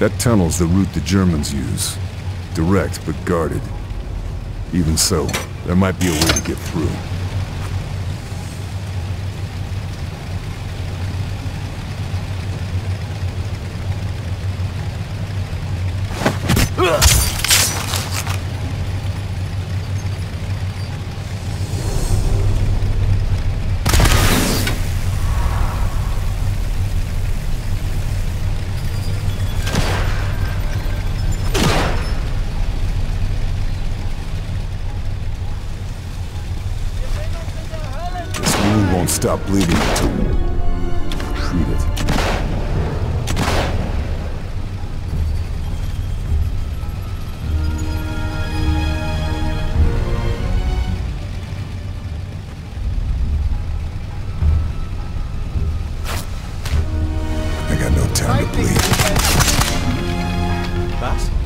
That tunnel's the route the Germans use. Direct, but guarded. Even so, there might be a way to get through. Stop bleeding treat it. I got no time to bleed. Was?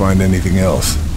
Find anything else.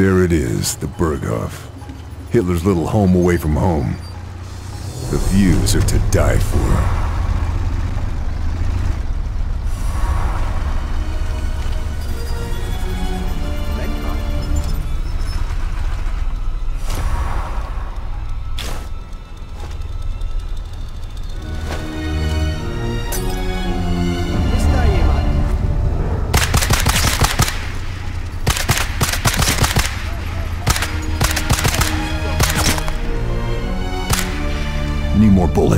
There it is, the Berghof. Hitler's little home away from home. The views are to die for.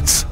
Need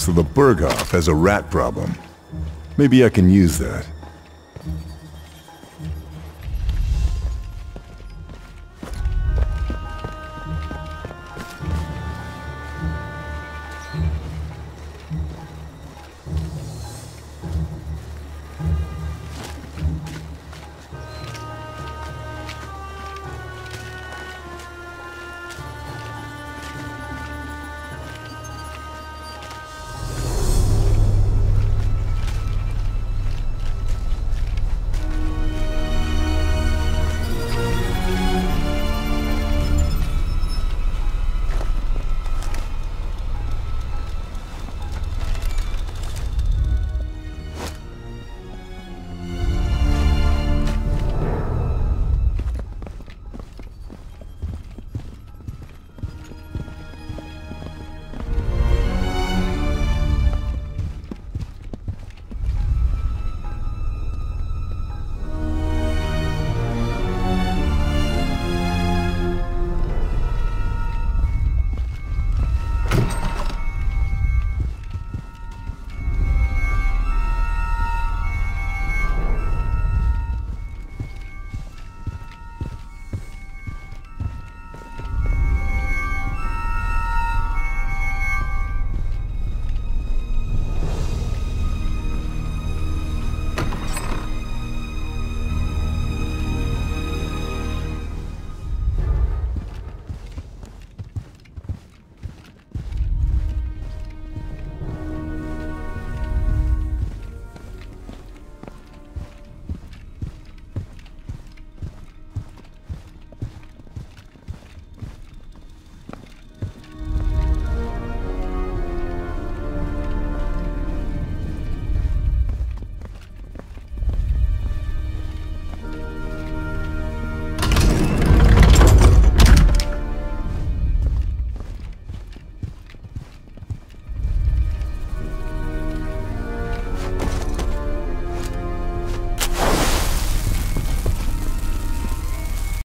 So the Berghof has a rat problem. Maybe I can use that.